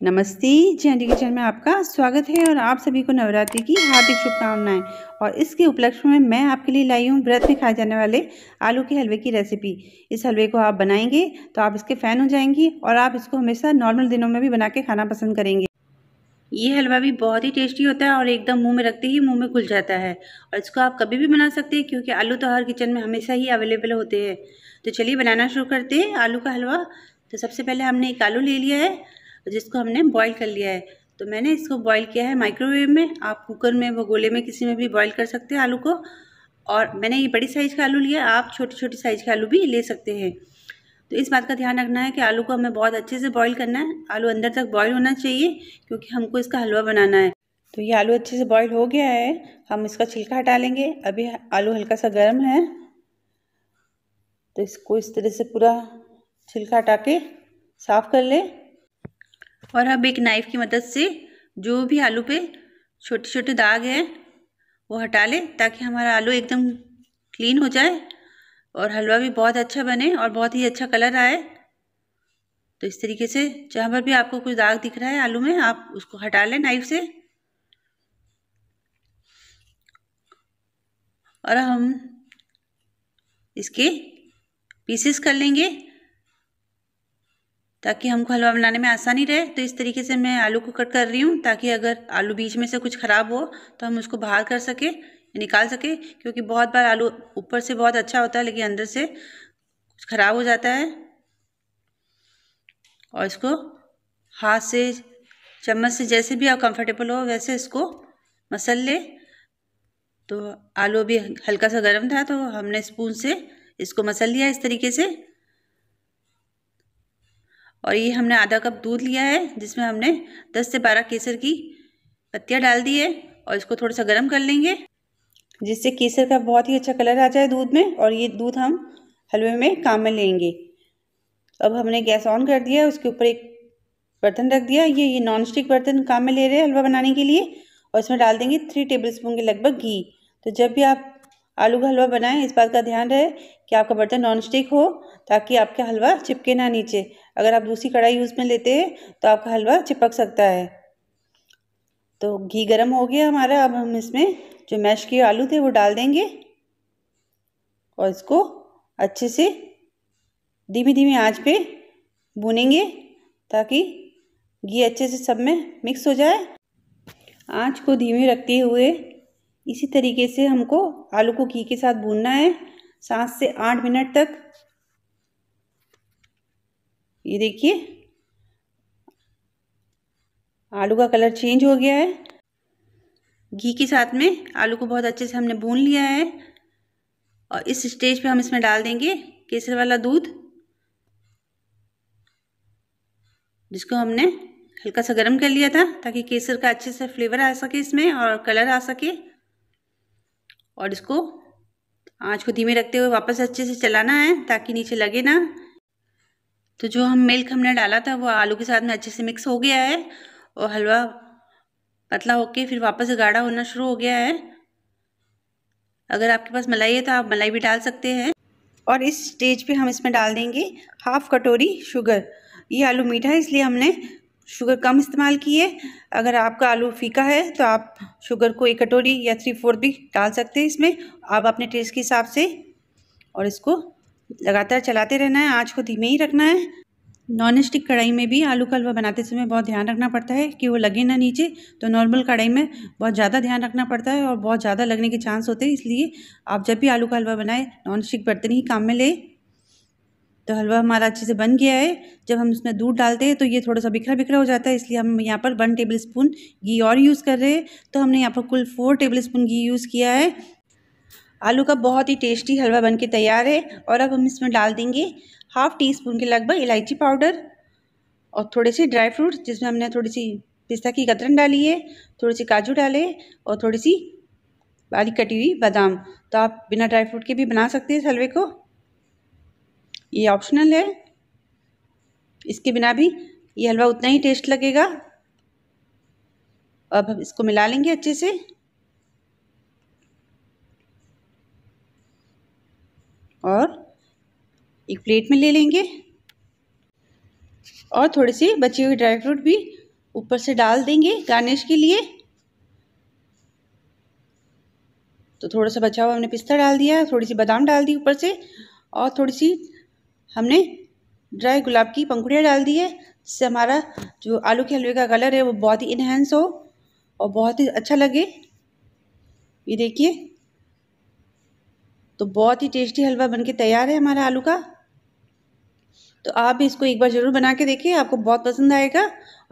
नमस्ते जी aunty kitchen में आपका स्वागत है और आप सभी को नवरात्रि की हार्दिक शुभकामनाएँ। और इसके उपलक्ष्य में मैं आपके लिए लाई हूँ व्रत में खाए जाने वाले आलू के हलवे की रेसिपी इस हलवे को आप बनाएँगे तो आप इसके फ़ैन हो जाएँगी और आप इसको हमेशा नॉर्मल दिनों में भी बना के खाना पसंद करेंगे। ये हलवा भी बहुत ही टेस्टी होता है और एकदम मुँह में रखते ही मुँह में घुल जाता है। और इसको आप कभी भी बना सकते हैं क्योंकि आलू तो हर किचन में हमेशा ही अवेलेबल होते हैं। तो चलिए बनाना शुरू करते हैं आलू का हलवा। तो सबसे पहले हमने एक आलू ले लिया है। जिसको हमने बॉईल कर लिया है। तो मैंने इसको बॉईल किया है माइक्रोवेव में। आप कुकर में व गोले में किसी में भी बॉईल कर सकते हैं आलू को। और मैंने ये बड़ी साइज़ का आलू लिया आप छोटी छोटी साइज़ के आलू भी ले सकते हैं। तो इस बात का ध्यान रखना है कि आलू को हमें बहुत अच्छे से बॉईल करना है। आलू अंदर तक बॉईल होना चाहिए क्योंकि हमको इसका हलवा बनाना है। तो ये आलू अच्छे से बॉईल हो गया है। हम इसका छिलका हटा लेंगे। अभी आलू हल्का सा गर्म है। तो इसको इस तरह से पूरा छिलका हटा के साफ़ कर ले। और अब एक नाइफ़ की मदद से जो भी आलू पे छोटे छोटे दाग हैं, वो हटा लें ताकि हमारा आलू एकदम क्लीन हो जाए और हलवा भी बहुत अच्छा बने और बहुत ही अच्छा कलर आए। तो इस तरीके से जहाँ पर भी आपको कुछ दाग दिख रहा है आलू में, आप उसको हटा लें नाइफ से। और हम इसके पीसेस कर लेंगे। ताकि हमको हलवा बनाने में आसानी रहे। तो इस तरीके से मैं आलू को कट कर रही हूँ ताकि अगर आलू बीच में से कुछ ख़राब हो तो हम उसको बाहर कर सके, निकाल सके, क्योंकि बहुत बार आलू ऊपर से बहुत अच्छा होता है, लेकिन अंदर से कुछ ख़राब हो जाता है। और इसको हाथ से, चम्मच से जैसे भी आप कंफर्टेबल हो, वैसे इसको मसल ले। तो आलू अभी हल्का सा गर्म था तो हमने स्पून से इसको मसल लिया इस तरीके से। और ये हमने आधा कप दूध लिया है, जिसमें हमने 10 से 12 केसर की पत्तियाँ डाल दी है और इसको थोड़ा सा गर्म कर लेंगे, जिससे केसर का बहुत ही अच्छा कलर आ जाए दूध में और ये दूध हम हलवे में काम में लेंगे। अब हमने गैस ऑन कर दिया, उसके ऊपर एक बर्तन रख दिया, ये ये नॉन स्टिक बर्तन काम में ले रहे हैं हलवा बनाने के लिए और इसमें डाल देंगे थ्री टेबल स्पून के लगभग घी। तो जब भी आप आलू का हलवा बनाएँ। इस बात का ध्यान रहे कि आपका बर्तन नॉन स्टिक हो ताकि आपका हलवा चिपके ना नीचे। अगर आप दूसरी कढ़ाई यूज़ में लेते हैं तो आपका हलवा चिपक सकता है। तो घी गर्म हो गया हमारा। अब हम इसमें जो मैश किए आलू थे वो डाल देंगे और इसको अच्छे से धीमी धीमी आँच पे भुनेंगे ताकि घी अच्छे से सब में मिक्स हो जाए। आँच को धीमे रखते हुए इसी तरीके से हमको आलू को घी के साथ भूनना है। सात से आठ मिनट तक। ये देखिए। आलू का कलर चेंज हो गया है। घी के साथ में आलू को बहुत अच्छे से हमने भून लिया है। और इस स्टेज पे हम इसमें डाल देंगे केसर वाला दूध, जिसको हमने हल्का सा गर्म कर लिया था, ताकि केसर का अच्छे से फ्लेवर आ सके इसमें और कलर आ सके। और इसको आँच को धीमे रखते हुए वापस अच्छे से चलाना है, ताकि नीचे लगे ना। तो जो हम मिल्क हमने डाला था, वो आलू के साथ में अच्छे से मिक्स हो गया है और हलवा पतला होके फिर वापस गाढ़ा होना शुरू हो गया है। अगर आपके पास मलाई है तो आप मलाई भी डाल सकते हैं। और इस स्टेज पे हम इसमें डाल देंगे हाफ़ कटोरी शुगर ये आलू मीठा है, इसलिए हमने शुगर कम इस्तेमाल किए अगर आपका आलू फीका है तो आप शुगर को एक कटोरी या थ्री फोर भी डाल सकते हैं इसमें। आप अपने टेस्ट के हिसाब से और इसको लगातार चलाते रहना है। आँच को धीमे ही रखना है। नॉन स्टिक कढ़ाई में भी आलू का हलवा बनाते समय बहुत ध्यान रखना पड़ता है कि वो लगे ना नीचे। तो नॉर्मल कढ़ाई में बहुत ज़्यादा ध्यान रखना पड़ता है और बहुत ज़्यादा लगने के चांस होते हैं। इसलिए आप जब भी आलू का हलवा बनाएँ नॉन स्टिक बर्तन ही काम में ले। तो हलवा हमारा अच्छे से बन गया है। जब हम उसमें दूध डालते हैं तो ये थोड़ा सा बिखरा बिखरा हो जाता है, इसलिए हम यहाँ पर वन टेबल स्पून घी और यूज़ कर रहे हैं। तो हमने यहाँ पर कुल फोर टेबल स्पून घी यूज़ किया है। आलू का बहुत ही टेस्टी हलवा बन के तैयार है और अब हम इसमें डाल देंगे हाफ़ टी स्पून के लगभग इलायची पाउडर और थोड़े से ड्राई फ्रूट जिसमें हमने थोड़ी सी पिस्ता की कतरन डाली है, थोड़ी सी काजू डाले और थोड़ी सी बारीक कटी हुई बादाम। तो आप बिना ड्राई फ्रूट के भी बना सकते हैं इस हलवे को। ये ऑप्शनल है। इसके बिना भी ये हलवा उतना ही टेस्ट लगेगा। अब हम इसको मिला लेंगे अच्छे से। और एक प्लेट में ले लेंगे। और थोड़ी सी बची हुई ड्राई फ्रूट भी ऊपर से डाल देंगे गार्निश के लिए। तो थोड़ा सा बचा हुआ हमने पिस्ता डाल दिया, थोड़ी सी बादाम डाल दी ऊपर से और थोड़ी सी हमने ड्राई गुलाब की पंखुड़ियाँ डाल दी है। जिससे हमारा जो आलू के हलवे का कलर है, वो बहुत ही इन्हेंस हो और बहुत ही अच्छा लगे। ये देखिए। तो बहुत ही टेस्टी हलवा बनके तैयार है हमारा आलू का। तो आप भी इसको एक बार ज़रूर बना के देखिए, आपको बहुत पसंद आएगा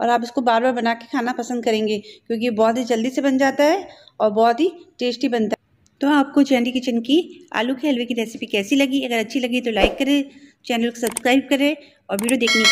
और आप इसको बार बार बना के खाना पसंद करेंगे, क्योंकि बहुत ही जल्दी से बन जाता है और बहुत ही टेस्टी बनता है। तो आपको चैंडी किचन की आलू के हलवे की रेसिपी कैसी लगी? अगर अच्छी लगी तो लाइक करें चैनल को सब्सक्राइब करें और वीडियो देखने